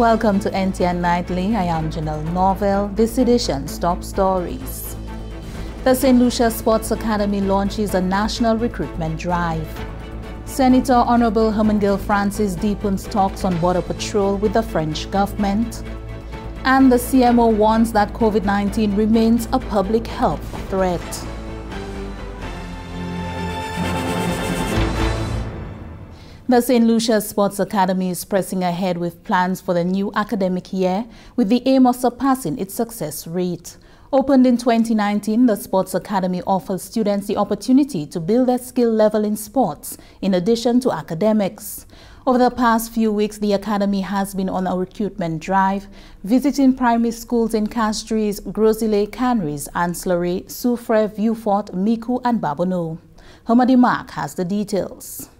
Welcome to NTN Nightly. I am Janelle Norville. This edition's top stories. The St. Lucia Sports Academy launches a national recruitment drive. Senator Honorable Hermangild Francis deepens talks on border patrol with the French government. And the CMO warns that COVID-19 remains a public health threat. The St. Lucia Sports Academy is pressing ahead with plans for the new academic year with the aim of surpassing its success rate. Opened in 2019, the Sports Academy offers students the opportunity to build their skill level in sports, in addition to academics. Over the past few weeks, the Academy has been on a recruitment drive, visiting primary schools in Castries, Gros Islet, Canaries, Ancillary, Soufrière, Vieux-Fort, Micoud, and Babonneau. Hamadi Mark has the details.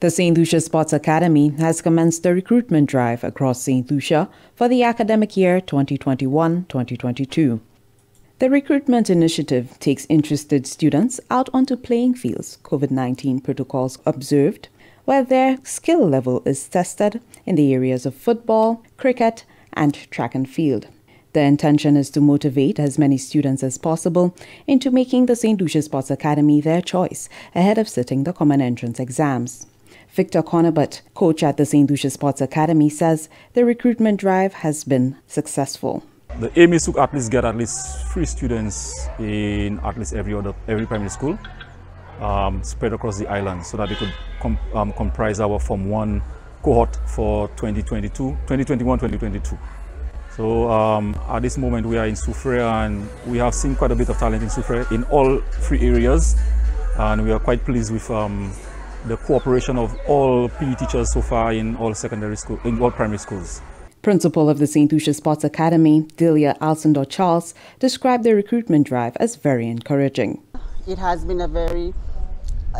The St. Lucia Sports Academy has commenced the recruitment drive across St. Lucia for the academic year 2021-2022. The recruitment initiative takes interested students out onto playing fields, COVID 19 protocols observed, where their skill level is tested in the areas of football, cricket, and track and field. The intention is to motivate as many students as possible into making the St. Lucia Sports Academy their choice ahead of sitting the common entrance exams. Victor Cornabut, coach at the St. Lucia Sports Academy, says the recruitment drive has been successful. The aim is to at least get at least three students in at least every other every primary school um, spread across the island so that they could com um, comprise our Form 1 cohort for 2022, 2021, 2022. So um, at this moment we are in Soufrière and we have seen quite a bit of talent in Soufrière in all three areas and we are quite pleased with um, the cooperation of all PE teachers so far in all secondary school, in all primary schools. Principal of the St. Lucia Sports Academy, Delia Alcindor Charles, described the recruitment drive as very encouraging. It has been a very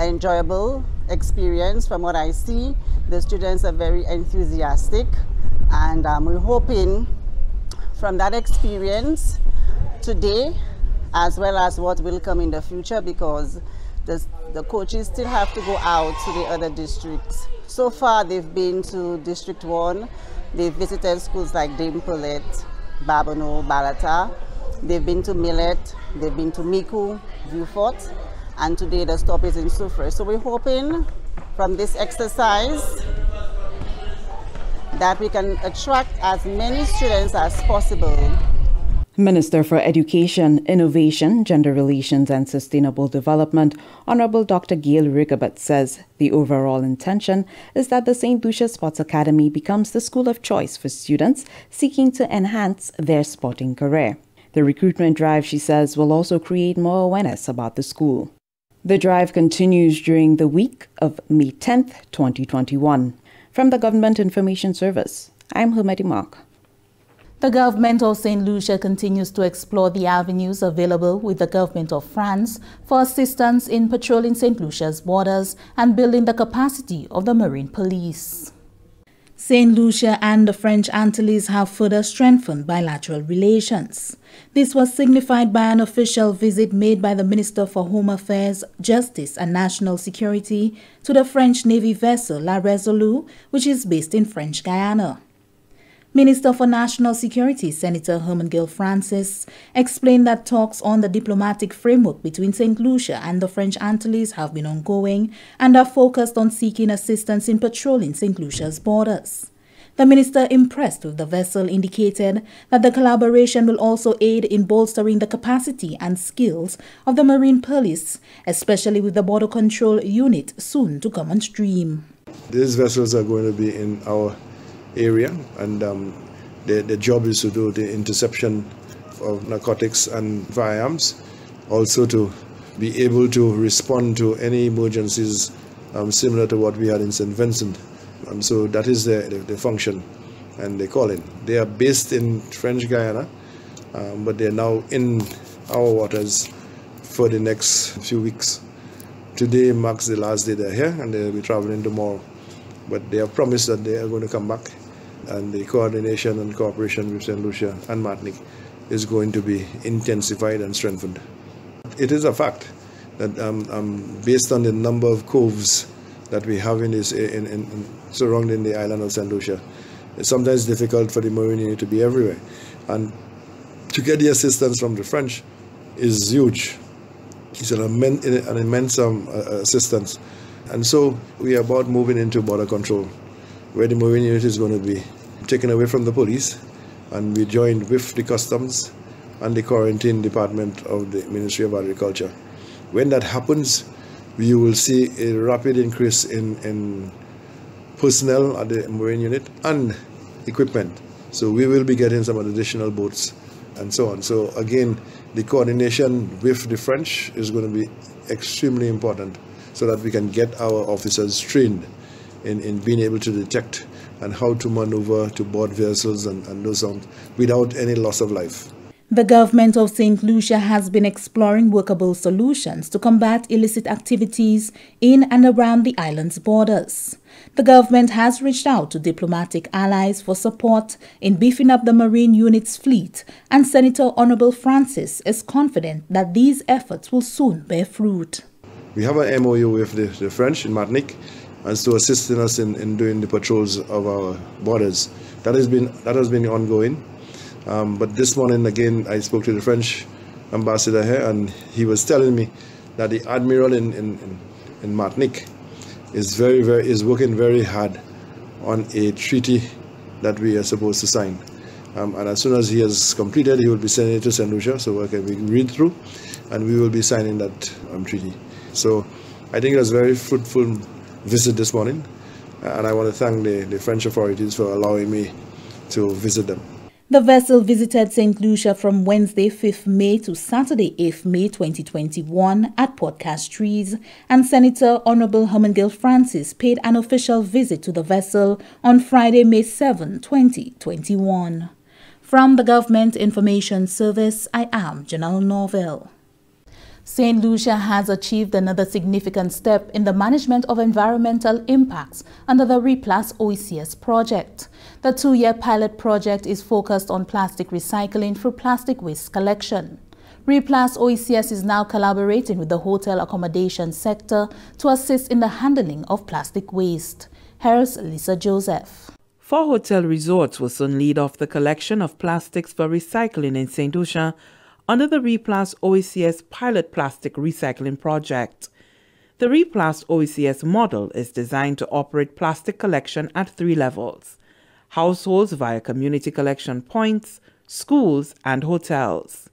enjoyable experience from what I see. The students are very enthusiastic and um, we're hoping from that experience today as well as what will come in the future because the, the coaches still have to go out to the other districts. So far they've been to District 1, They've visited schools like Paulette, Babonneau, Balata. They've been to Millet, they've been to Micoud, Vieux-Fort, and today the stop is in Soufrière. So we're hoping from this exercise that we can attract as many students as possible Minister for Education, Innovation, Gender Relations and Sustainable Development, Honorable Dr. Gail Rigobert says the overall intention is that the St. Lucia Sports Academy becomes the school of choice for students seeking to enhance their sporting career. The recruitment drive, she says, will also create more awareness about the school. The drive continues during the week of May 10th, 2021. From the Government Information Service, I'm Hamadi Mark. The government of St. Lucia continues to explore the avenues available with the government of France for assistance in patrolling St. Lucia's borders and building the capacity of the Marine Police. St. Lucia and the French Antilles have further strengthened bilateral relations. This was signified by an official visit made by the Minister for Home Affairs, Justice and National Security to the French Navy vessel La Resolue, which is based in French Guiana. Minister for National Security, Senator Hermangild Francis, explained that talks on the diplomatic framework between St. Lucia and the French Antilles have been ongoing and are focused on seeking assistance in patrolling St. Lucia's borders. The minister, impressed with the vessel, indicated that the collaboration will also aid in bolstering the capacity and skills of the Marine Police, especially with the Border Control Unit soon to come on stream. These vessels are going to be in our area, and um, the, the job is to do the interception of narcotics and firearms, also to be able to respond to any emergencies um, similar to what we had in St. Vincent. And so that is the, the, the, function and they call it. They are based in French Guiana, um, but they're now in our waters for the next few weeks. Today marks the last day they're here and they'll be traveling tomorrow. But they have promised that they are going to come back and the coordination and cooperation with St. Lucia and Martinique is going to be intensified and strengthened. It is a fact that um, um, based on the number of coves that we have in this in, in, in surrounding the island of St. Lucia, it's sometimes difficult for the Marine unit to be everywhere. And to get the assistance from the French is huge. It's an, immense, an immense um, assistance. And so we are about moving into border control, where the Marine unit is going to be taken away from the police, and we joined with the customs and the quarantine department of the Ministry of Agriculture. When that happens, you will see a rapid increase in, in personnel at the Marine unit and equipment. So we will be getting some additional boats and so on. So again, the coordination with the French is going to be extremely important so that we can get our officers trained in, in being able to detect and how to maneuver to board vessels and, and those on without any loss of life. The government of St. Lucia has been exploring workable solutions to combat illicit activities in and around the island's borders. The government has reached out to diplomatic allies for support in beefing up the Marine unit's fleet, and Senator Honorable Francis is confident that these efforts will soon bear fruit. We have an MOU with the, the French in Martinique and so assisting us in, in doing the patrols of our borders. That has been that has been ongoing. Um, but this morning, again, I spoke to the French ambassador here, and he was telling me that the admiral in, in, in Martinique is very, very is working very hard on a treaty that we are supposed to sign. Um, and as soon as he has completed, he will be sending it to St. Lucia so we can read through, and we will be signing that um, treaty. So I think it was very fruitful visit this morning, and I want to thank the, the French authorities for allowing me to visit them. The vessel visited St. Lucia from Wednesday 5th May to Saturday 8th May 2021 at Port Castries, and Senator Honorable Hermangild Francis paid an official visit to the vessel on Friday, May 7, 2021. From the Government Information Service, I am Janelle Norville. St. Lucia has achieved another significant step in the management of environmental impacts under the RePlas OECS project. The two-year pilot project is focused on plastic recycling through plastic waste collection. RePlas OECS is now collaborating with the hotel accommodation sector to assist in the handling of plastic waste. Here's Lisa Joseph. Four hotel resorts will soon lead off the collection of plastics for recycling in St. Lucia under the RePlas OECS pilot plastic recycling project. The RePlas OECS model is designed to operate plastic collection at three levels households via community collection points, schools, and hotels.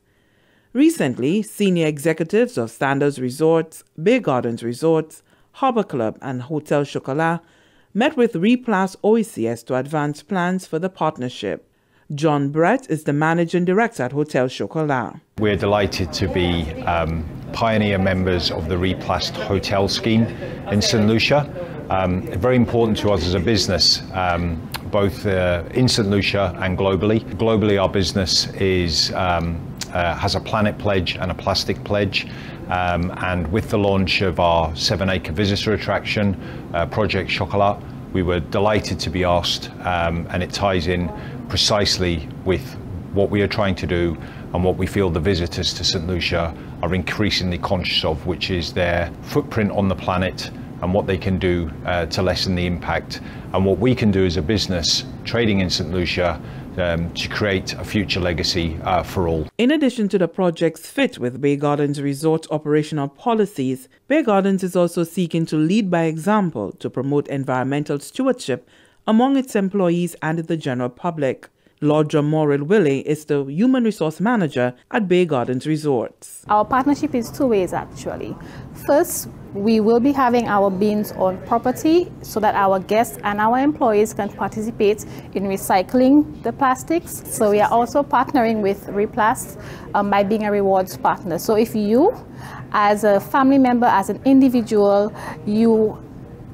Recently, senior executives of Sandals Resorts, Bay Gardens Resorts, Harbor Club, and Hotel Chocolat met with RePlas OECS to advance plans for the partnership. John Brett is the managing director at Hotel Chocolat. We're delighted to be um, pioneer members of the RePlas Hotel scheme in St. Lucia. Um, very important to us as a business, um, both uh, in St. Lucia and globally. Globally, our business is um, uh, has a planet pledge and a plastic pledge. Um, and with the launch of our seven acre visitor attraction, uh, Project Chocolat, we were delighted to be asked, um, and it ties in precisely with what we are trying to do and what we feel the visitors to St. Lucia are increasingly conscious of, which is their footprint on the planet and what they can do uh, to lessen the impact and what we can do as a business trading in St. Lucia um, to create a future legacy uh, for all. In addition to the project's fit with Bay Gardens Resort operational policies, Bay Gardens is also seeking to lead by example to promote environmental stewardship among its employees and the general public. Lodra Morrill Willie is the Human Resource Manager at Bay Gardens Resorts. Our partnership is two ways actually. First, we will be having our bins on property so that our guests and our employees can participate in recycling the plastics. So we are also partnering with RePlas um, by being a rewards partner. So if you, as a family member, as an individual, you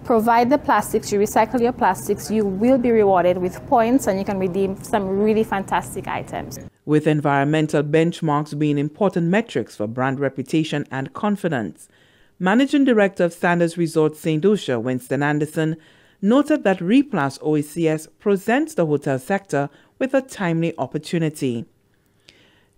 provide the plastics, you recycle your plastics, you will be rewarded with points and you can redeem some really fantastic items. With environmental benchmarks being important metrics for brand reputation and confidence, Managing Director of Sandals Resort St. Lucia, Winston Anderson, noted that RePlas OECS presents the hotel sector with a timely opportunity.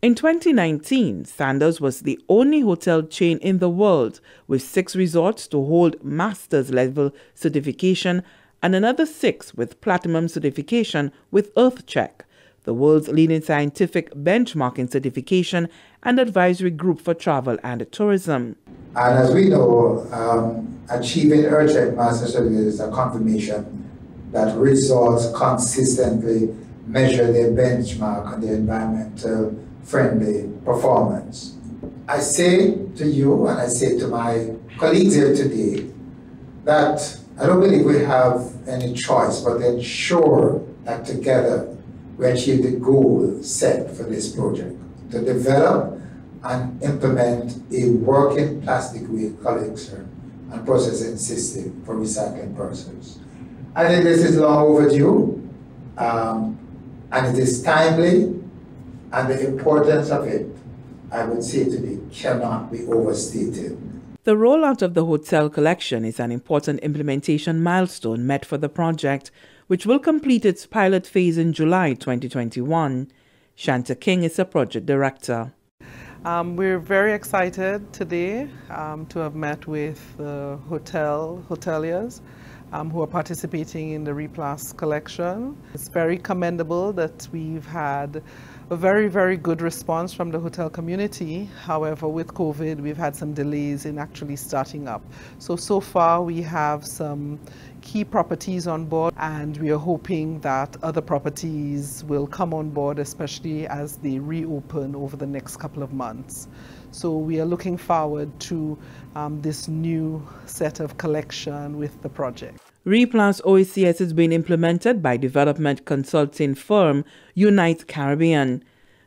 In 2019, Sandals was the only hotel chain in the world with six resorts to hold master's level certification and another six with platinum certification with EarthCheck, the world's leading scientific benchmarking certification and advisory group for travel and tourism. And as we know, um, achieving EarthCheck Master Certificate is a confirmation that resorts consistently measure their benchmark on their environmental friendly performance. I say to you and I say to my colleagues here today that I don't believe we have any choice but to ensure that together we achieve the goal set for this project to develop and implement a working plastic waste collection and processing system for recycling purposes. I think this is long overdue, um, and it is timely, and the importance of it, I would say to be, cannot be overstated. The rollout of the hotel collection is an important implementation milestone met for the project, which will complete its pilot phase in July 2021. Shanta King is a project director. Um, we're very excited today um, to have met with the hotel hoteliers um, who are participating in the Replas collection. It's very commendable that we've had a very, very good response from the hotel community. However, with COVID, we've had some delays in actually starting up. So, so far we have some key properties on board and we are hoping that other properties will come on board, especially as they reopen over the next couple of months. So we are looking forward to um, this new set of collection with the project. Replas OECS is being implemented by development consulting firm Unite Caribbean.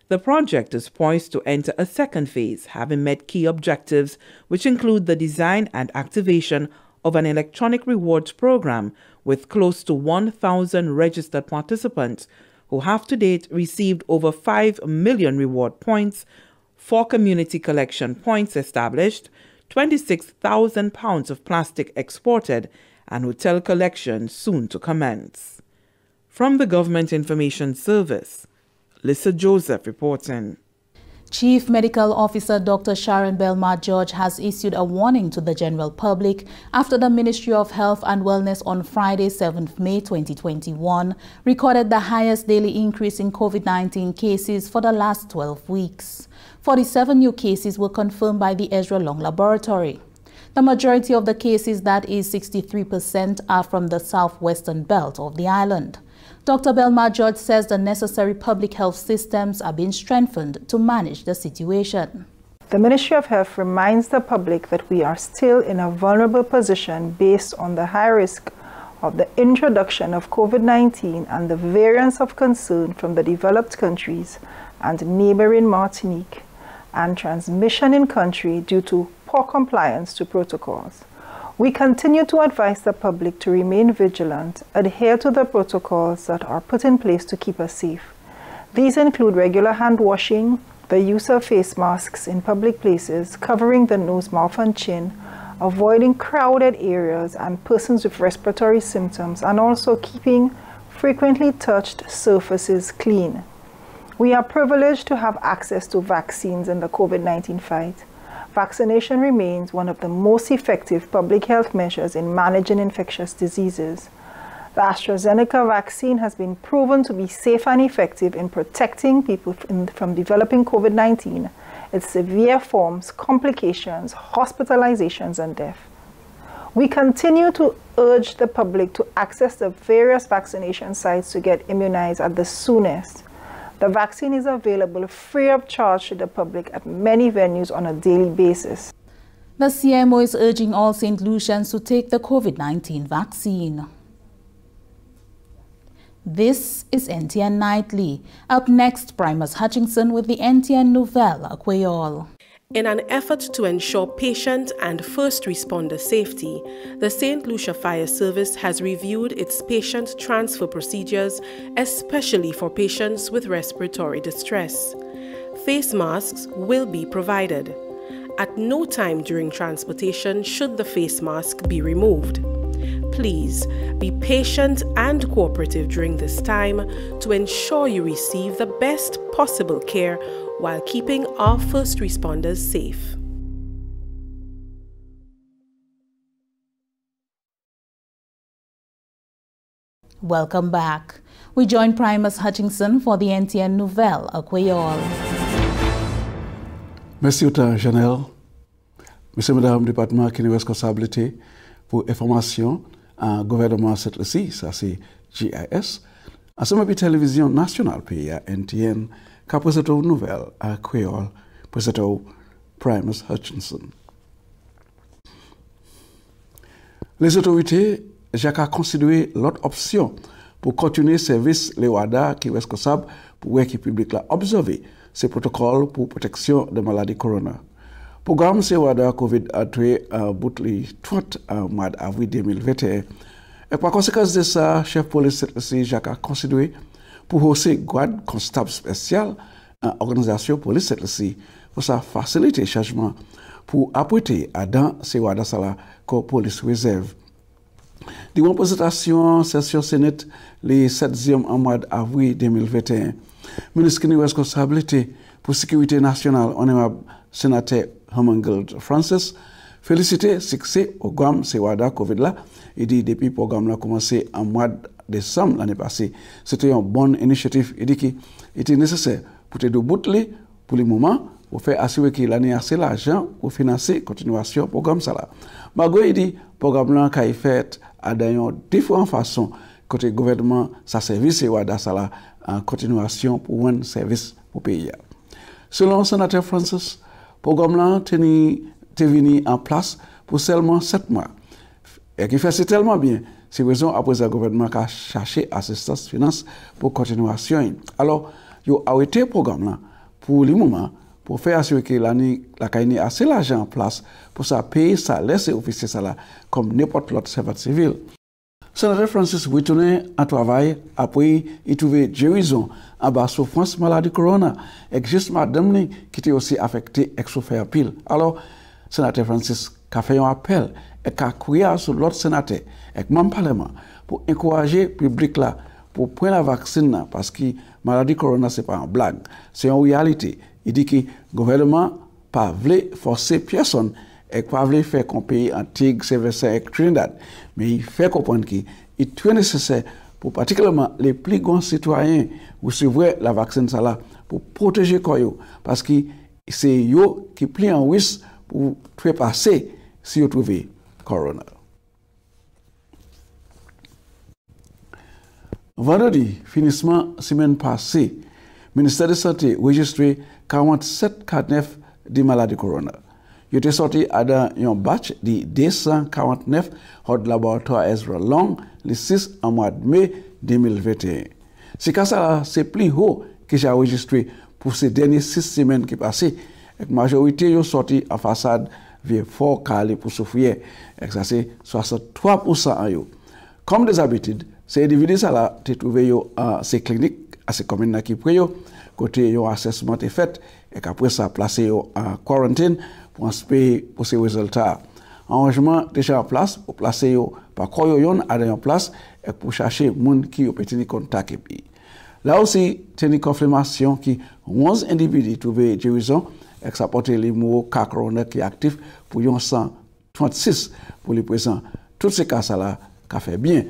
The project is poised to enter a second phase, having met key objectives, which include the design and activation of an electronic rewards program with close to 1,000 registered participants who have to date received over 5 million reward points, four community collection points established, 26,000 pounds of plastic exported, and hotel collection soon to commence. From the Government Information Service, Lisa Joseph reporting. Chief Medical Officer Dr. Sharon Belmar George has issued a warning to the general public after the Ministry of Health and Wellness on Friday, 7th May 2021, recorded the highest daily increase in COVID-19 cases for the last 12 weeks. 47 new cases were confirmed by the Ezra Long Laboratory. The majority of the cases, that is 63%, are from the southwestern belt of the island. Dr. Belmar George says the necessary public health systems are being strengthened to manage the situation. The Ministry of Health reminds the public that we are still in a vulnerable position based on the high risk of the introduction of COVID-19 and the variants of concern from the developed countries and neighboring Martinique and transmission in country due to poor compliance to protocols. We continue to advise the public to remain vigilant, adhere to the protocols that are put in place to keep us safe. These include regular hand washing, the use of face masks in public places, covering the nose, mouth, and chin, avoiding crowded areas and persons with respiratory symptoms, and also keeping frequently touched surfaces clean. We are privileged to have access to vaccines in the COVID 19 fight. Vaccination remains one of the most effective public health measures in managing infectious diseases. The AstraZeneca vaccine has been proven to be safe and effective in protecting people from developing COVID 19, its severe forms, complications, hospitalizations, and death. We continue to urge the public to access the various vaccination sites to get immunized at the soonest. The vaccine is available free of charge to the public at many venues on a daily basis. The CMO is urging all St. Lucians to take the COVID-19 vaccine. This is NTN Nightly. Up next, Primus Hutchinson with the NTN Nouvelle Creole. In an effort to ensure patient and first responder safety, the St. Lucia Fire Service has reviewed its patient transfer procedures, especially for patients with respiratory distress. Face masks will be provided. At no time during transportation should the face mask be removed. Please be patient and cooperative during this time to ensure you receive the best possible care while keeping our first responders safe. Welcome back. We join Primus Hutchinson for the NTN Nouvelle à Créole. Merci autant, Janelle. Monsieur, Madame, département qui est responsabilité pour information un gouvernement cette-ci, ça c'est GIS. Asema bi télévision nationale puis ya NTN ka posetou nouvel a kweol posetou Primus Hutchinson. Les autorités jaka konsidwe lot opsyon pou kontinye servis le wada ki wes kosab pou weki publik la obsove se protokol pou proteksyon de maladi korona. Programsewaɗa covid a toye a uh, butli 30 en mois d'avril 2021. E pa konsekans de sa, chef polis si Jacques a konsidwe pou hose gwad konstab spesyal an uh, organizasyon polis setlesi pou sa fasilite chajman pou apwete adan Sewada Sala ko polis rezerv. Diwan prezentasyon sesyon senet li 7e an mois d'avril 2021. Ministre ki ni responsabilite pou Sikirite Nasyonal, onemab senate Hermangold Francis, félicité succès au programme Sewada COVID là. Il dit depuis le programme a commencé en mois de décembre l'année passée, c'était une bonne initiative. Il dit qu'il était nécessaire pour te boutler pour le moment pour faire assurer que l'année assez l'argent pour financer la continuation du programme. Ça là. Malgré il dit le programme là a fait à différentes façons côté gouvernement, sa service et Wada Sala en continuation pour un service pour le pays. Selon le sénateur Francis, Program lan te vini an plas pou selman 7 mwa. E ki fese telman bien. Se wezon apre sa gouvernement ka chache asistans finans pou kontinuasyon yon. Alors, yo awete program lan pou li mouman pou fè asyo ki la ka yoni ase la jan plas pou sa peye sa lese ofisye sa la kom nepot lot sevat sivil. Sénateur Francis retourné à travail après y trouver guérison en bas souffrance maladie corona et juste madame qui était aussi affectée et souffert pile. Alors, Sénateur Francis a fait un appel et a crié sur l'autre sénateur et même parlement pour encourager le public là pour prendre la vaccine parce que la maladie corona c'est pas une blague, c'est une réalité. Il dit que le gouvernement ne veut pas forcer personne ek pa vle fè kon peyi antig se vese ek Trinidad, men y fè kompon ki, y twe nesesè pou patikleman le pli gon sitwayen ou se vwe la vaksin sa la pou proteje koyo, paski se yo ki pli an wis pou twe pase si yo touve korona. Vandodi, finisman semen pase, Ministère de Santé registre 47 49 di malade korona. Yo te sorti adan yon batch di 249 hot laboratoire Ezra Long li 6 an mwad me 2021. Se kasa la se pli ho ki jan rejistwe pou se denye 6 semen ki pase, ek majorite yo soti an fasad vie for kale pou soufye, ek sa se 63% an yo. Kom des abitid, se individi sa la te touve yo an se klinik a se komine na ki pre yo, kote yo asesman te fet, ek apre pou anspe pou se rezultat. Anjman te chan plas pou plase yo pa koyo yon adan yon plas ek pou chache moun ki yo pe teni kontak epi. La ou si teni konfirmasyon ki 11 indibidi toube Jerizon ek sapote li mou ka koroner ki aktif pou yon 136 pou li prezant. Tout se ka sa la ka fe bien.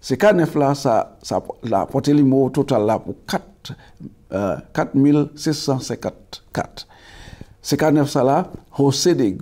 Se ka nef la sa, sa la pote li mou total la pou 4654. Ces cas neuf là, haussé des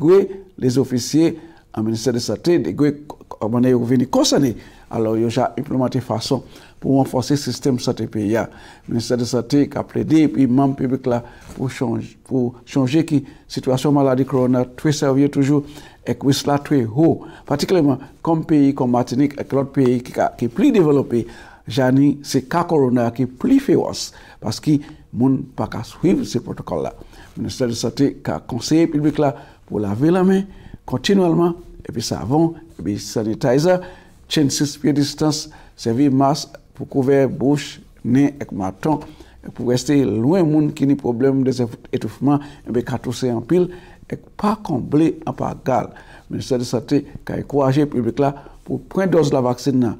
les officiers en ministère de santé, des gué, comment est venu concerné. Alors, il a implémenté façon pour renforcer le système de santé pays. Le ministère de Santé a plaidé, puis membre public là, pour changer, pour changer qui situation maladie corona très sérieux toujours et que cela très haut, particulièrement comme pays comme Martinique et l'autre pays qui, qui est plus développé. Jani, c'est cas corona qui est plus féroce parce que moun pas qu'à suivre ce protocole là. ministère de Santé qui a conseillé le public là pour laver la main continuellement, et puis savon, et puis sanitizer, chaîne 6 pieds de distance, servir masque pour couvrir bouche, nez et maton, pour rester loin de monde qui a problème d'étouffement, et puis tousser en pile, et pas combler en pagal. Le ministère de Santé qui a encouragé le public là pour prendre dose de la vaccine là,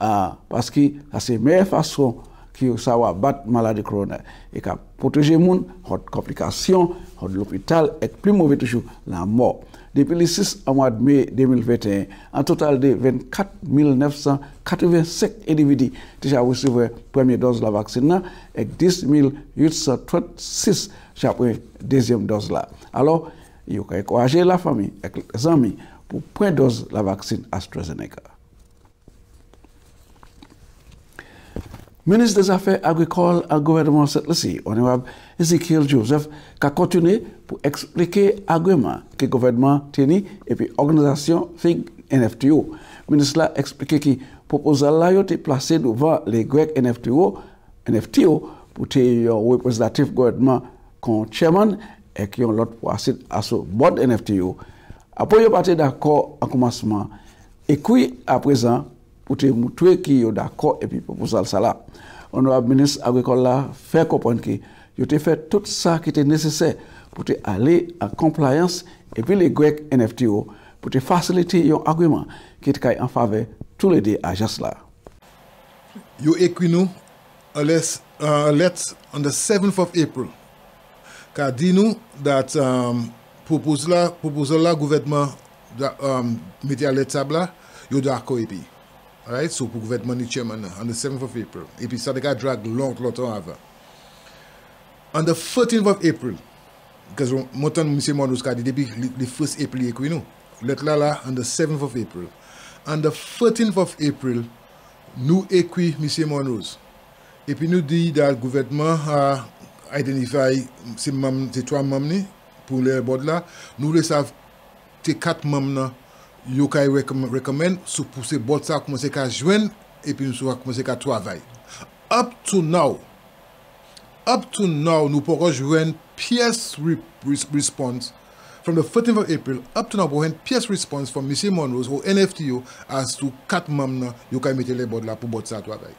ah, parce que c'est la meilleure façon ki yo sa wa bat maladi korona. E ka proteje moun, hot komplikasyon, hot l'opital, ek pli mouve toujou la mò. Depi li 6 an mwad me 2021, an total de 24.985 edividi ti cha wisive premye doz la vaksin nan, ek 10.836 cha pre dezyem doz la. Alo, yo ka ekwaje la fami ek zami pou pre doz la vaksin AstraZeneca. Ministre des Affaires agricoles à gouvernement cette honorable Ezekiel Joseph, qui a continué pour expliquer argument que le gouvernement tenu et puis organisation FIG NFTO. Le ministre a expliqué que proposal a été placé devant les Grecs NFTO, NFTO pour le représentatif gouvernement comme chairman et qui ont l'autre pour à ce board NFTO. Après, ils ont d'accord en commencement et puis à présent, ute mutwe ki yo dako epi proposal sa la. Honorable Ministre Agricole la fè kompon ki yo te fè tout sa ki te nesesè pou te ale a compliance epi le gwek NFTO pou te fasilite yon agreement ki te kay an fave tout le de ajas la. Yo ekwi nou a let on the 7th of April ka di nou dat um, proposal la, proposal la gouvetman um, meti a let tab la, yo dako epi. Alright, so pou gouvernement ni chairman nan, on the 7th of April. E pi sa de ka drag long lontan avan. On the 14th of April, kaz moutan msè moun nou skadi debi li 1st April ye kwi nou. Let la la, on the 7th of April. On the 14th of April, nou ekwi msè moun E pi nou di dal gouvernement a identify se mam, se 3 mam ni, pou le bod la, nou le sav te 4 mam nan yo kay yi rekomen sou pou se bot sa komanse ka jwen epi nou sou komanse ka travay. Up to now, up to now nou pou kon jwen PS response from the 14th of April up to now pou jwen PS response from Mr. Monroe ou NFTO as to kat mam nan yo kay mette le bot la pou bot sa travay.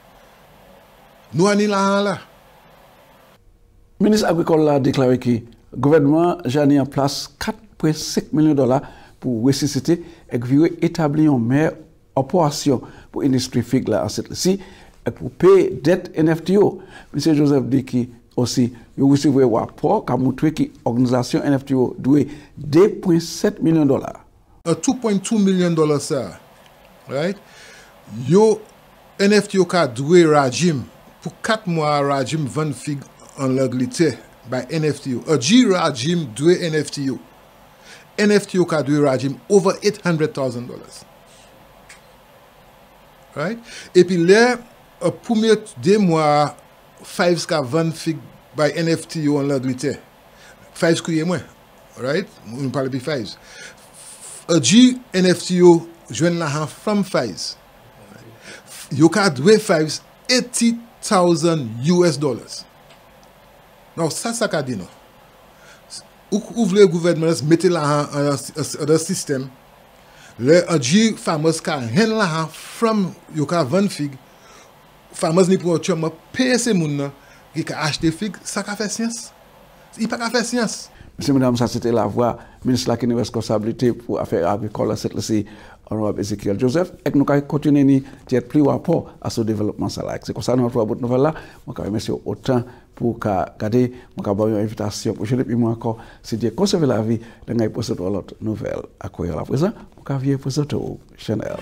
Nou an ni la an la. Ministre agrikol la deklare ki, gouvernement jani an plas 4.5 milyon dola pou resisite ek viwe etabli yon mer operasyon pou industri fig la aset lesi ek pou pe det NFT yo. Mr. Joseph di ki osi yo wisivwe wapor ka moutwe ki organizasyon NFT yo dwe 2.7 milyon dolar. 2.2 milyon dolar sa, right? Yo NFT yo ka dwe rajim pou 4 mwa rajim 20 fig an laglite by NFT yo. A G rajim dwe NFT yo. NFT yo ka dwe rajim over 800,000 dollars. Right? pi le, pou mè de mwa, Fives ka van fig by NFT yo an l'Angleterre. Fives kouye mwen. Right? Mwen pale pi Fives. A G NFT yo jwen la han from Fives. Yo ka dwe Fives 80,000 US dollars. Nou sa sa ka di nou. ou vle gouvernement mette la an an sistem, le an di famoz ka hen la an from yo ka van fig, famoz ni pou an tiyom an peye se moun nan, ki ka achete fig, sa ka fe siyans. I pa ka fe siyans. Mse mèdame, sa se te la vwa, Ministre la ki ne responsabilite pou afer agrikola, se te lese Honorable Ezekiel Joseph, ek nou ka kontine ni tiet pli wapor aso developman sa la. Ek se konsan nou atwa bot nouvel la, mwen ka remesye otan pou ka gade, mwen ka bayon evitasyon pou jenep pi mwen akon se diye konseve la vi den nga ipose to lot nouvel akoye la prezant, mwen ka vie ipose ou chanel.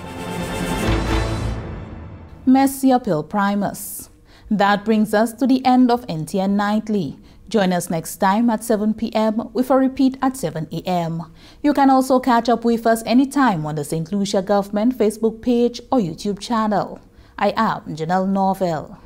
Mercy apil primus. That brings us to the end of NTN Nightly. Join us next time at 7 p.m. with a repeat at 7 a.m. You can also catch up with us anytime on the St. Lucia Government Facebook page or YouTube channel. I am Janelle Norville.